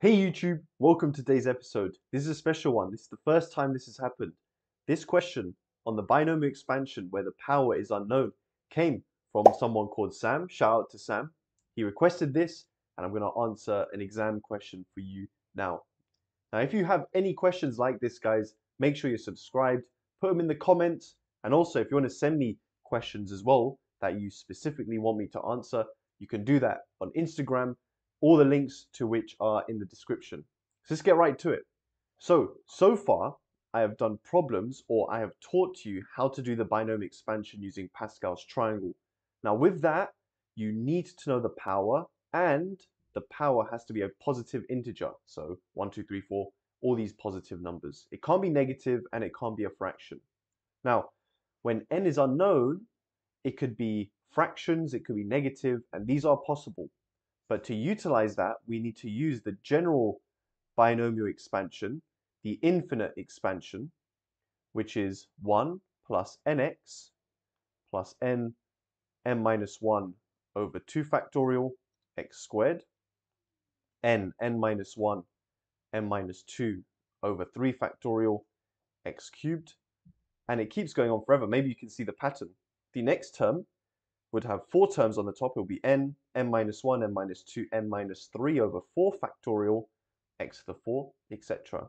Hey YouTube, welcome to today's episode. This is a special one. This is the first time this has happened. This question on the binomial expansion where the power is unknown came from someone called Sam. Shout out to Sam. He requested this and I'm going to answer an exam question for you now. Now if you have any questions like this guys, make sure you're subscribed, put them in the comments and also if you want to send me questions as well that you specifically want me to answer, you can do that on Instagram all the links to which are in the description. So let's get right to it. So, so far, I have done problems or I have taught you how to do the binomial expansion using Pascal's triangle. Now with that, you need to know the power and the power has to be a positive integer. So 1, 2, 3, 4, all these positive numbers. It can't be negative and it can't be a fraction. Now, when n is unknown, it could be fractions, it could be negative, and these are possible. But to utilize that, we need to use the general binomial expansion, the infinite expansion, which is 1 plus nx plus n, minus 1 over 2 factorial x squared, n, n minus 1, n minus 2 over 3 factorial x cubed, and it keeps going on forever. Maybe you can see the pattern. The next term would have four terms on the top. It will be n, n minus 1, n minus 2, n minus 3 over 4 factorial, x to the 4, etc.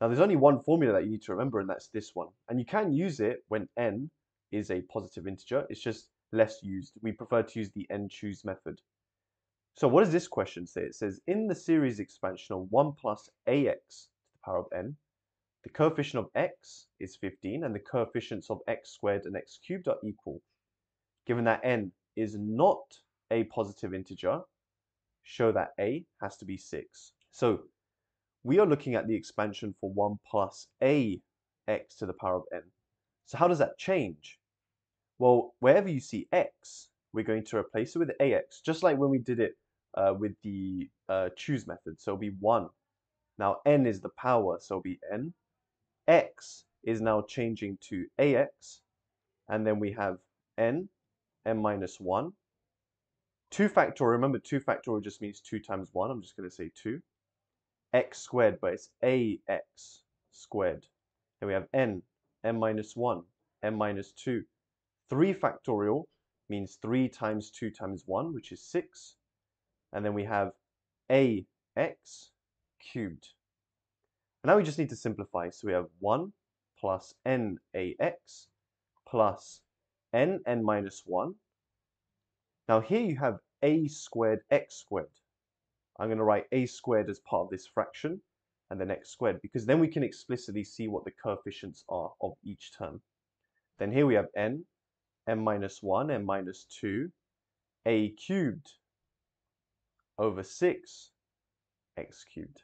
Now there's only one formula that you need to remember and that's this one. And you can use it when n is a positive integer. It's just less used. We prefer to use the n choose method. So what does this question say? It says in the series expansion of 1 plus ax to the power of n, the coefficient of x is 15 and the coefficients of x squared and x cubed are equal given that n is not a positive integer, show that a has to be 6. So we are looking at the expansion for 1 plus a x to the power of n. So how does that change? Well, wherever you see x, we're going to replace it with ax, just like when we did it uh, with the uh, choose method. So it'll be 1. Now n is the power, so it'll be n. x is now changing to ax, and then we have n n minus 1. 2 factorial, remember 2 factorial just means 2 times 1, I'm just going to say 2. x squared, but it's ax squared. And we have n, n minus 1, n minus 2. 3 factorial means 3 times 2 times 1, which is 6. And then we have ax cubed. And now we just need to simplify. So we have 1 plus nax plus n, n minus 1. Now here you have a squared x squared. I'm going to write a squared as part of this fraction and then x squared because then we can explicitly see what the coefficients are of each term. Then here we have n, n minus 1, n minus 2, a cubed over 6, x cubed.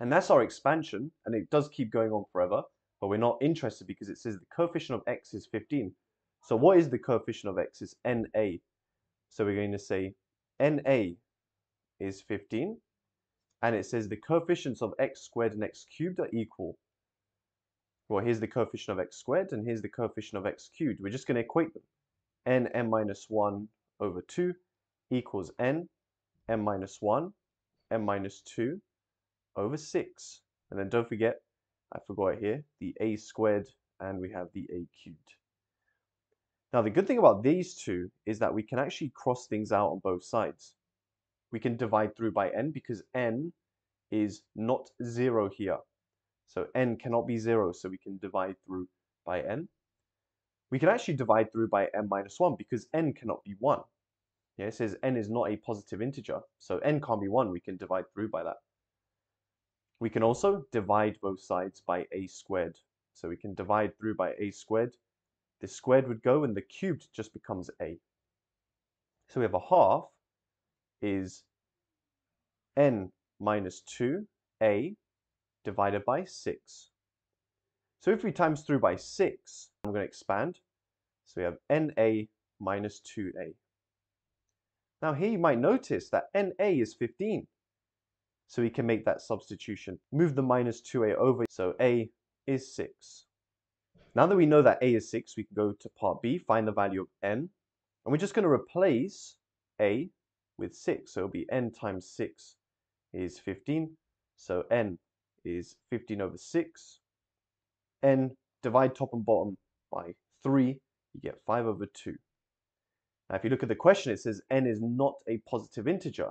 And that's our expansion, and it does keep going on forever, but we're not interested because it says the coefficient of x is 15. So what is the coefficient of x? It's NA. So we're going to say NA is 15. And it says the coefficients of x squared and x cubed are equal. Well, here's the coefficient of x squared and here's the coefficient of x cubed. We're just going to equate them. n, n minus 1 over 2 equals n, n minus 1, m minus 2 over 6. And then don't forget, I forgot here, the a squared and we have the a cubed. Now the good thing about these two is that we can actually cross things out on both sides. We can divide through by n because n is not 0 here. So n cannot be 0, so we can divide through by n. We can actually divide through by n minus 1 because n cannot be 1. Yeah, it says n is not a positive integer, so n can't be 1, we can divide through by that. We can also divide both sides by a squared. So we can divide through by a squared the squared would go and the cubed just becomes a. So we have a half is n minus 2a divided by 6. So if we times through by 6, I'm going to expand. So we have na minus 2a. Now here you might notice that na is 15. So we can make that substitution. Move the minus 2a over, so a is 6. Now that we know that a is 6, we can go to part b, find the value of n. And we're just going to replace a with 6. So it'll be n times 6 is 15. So n is 15 over 6. n, divide top and bottom by 3, you get 5 over 2. Now, if you look at the question, it says n is not a positive integer.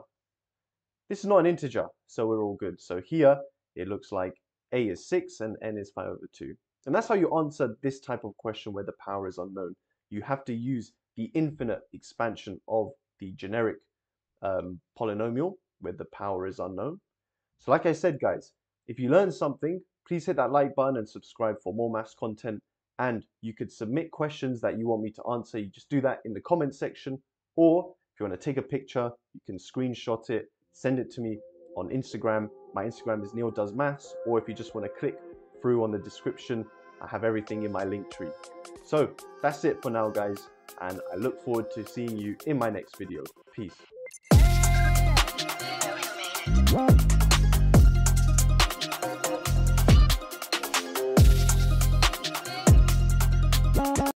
This is not an integer, so we're all good. So here, it looks like a is 6 and n is 5 over 2. And that's how you answer this type of question where the power is unknown. You have to use the infinite expansion of the generic um, polynomial where the power is unknown. So like I said, guys, if you learned something, please hit that like button and subscribe for more maths content. And you could submit questions that you want me to answer. You just do that in the comment section. Or if you want to take a picture, you can screenshot it, send it to me on Instagram. My Instagram is Neil Does Maths. Or if you just want to click through on the description, I have everything in my Linktree. So that's it for now, guys. And I look forward to seeing you in my next video. Peace.